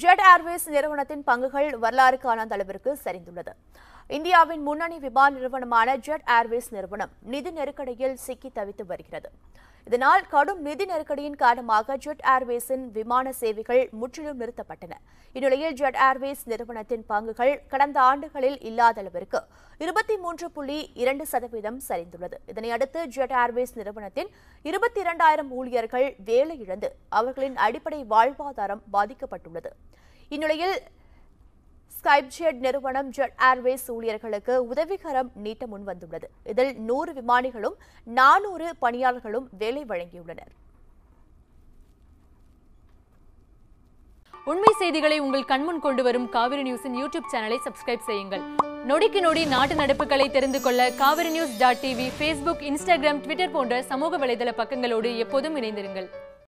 Jet Airways நிறுவனத்தின் பங்குகள் வரலாறு காணாத அளவிற்கு சரிந்துள்ளது. இந்தியாவின் முன்னணி விமான நிறுவனமான ஜெட் ஏர்வேஸ் நிறுவனம் நிதி நெருக்கடியில் சிக்கி தவித்து வருகிறது. இதனால் கடும் நிதி நெருக்கடியின் காரணமாக ஜெட் ஏர்வேஸின் விமான சேவைகள் முற்றிலும் நிறுத்தப்பட்டன. இந்நிலையில் ஜெட் ஏர்வேஸ் நிறுவனத்தின் பங்குகள் கடந்த ஆண்டுகளில் இல்லாத அளவிற்கு இருபத்தி மூன்று புள்ளி இரண்டு சதவீதம் சரிந்துள்ளது. இதனையடுத்து ஜெட் ஏர்வேஸ் நிறுவனத்தின் இருபத்தி இரண்டாயிரம் ஊழியர்கள் வேலை இழந்து அவர்களின் அடிப்படை வாழ்வாதாரம் பாதிக்கப்பட்டுள்ளது. இந்நிலையில் ஸ்கைப்ஜெட் நிறுவனம் ஜெட் ஏர்வேஸ் ஊழியர்களுக்கு உதவிகரம் நீட்ட முன்வந்துள்ளது இதில் நூறு விமானிகளும் நானூறு பணியாளர்களும் வேலை வழங்கியுள்ளனர். உண்மை செய்திகளை உங்கள் கண்முன் கொண்டு வரும் காவிரி நியூஸின் யூடியூப் சேனலை சப்ஸ்கிரைப் செய்யுங்கள். நொடிக்கு நொடி நாட்டு நடப்புகளை தெரிந்து கொள்ள Kaveri news dot TV Facebook Instagram Twitter போன்ற சமூக வலைதள பக்கங்களோடு எப்போதும் இணைந்திருங்கள்.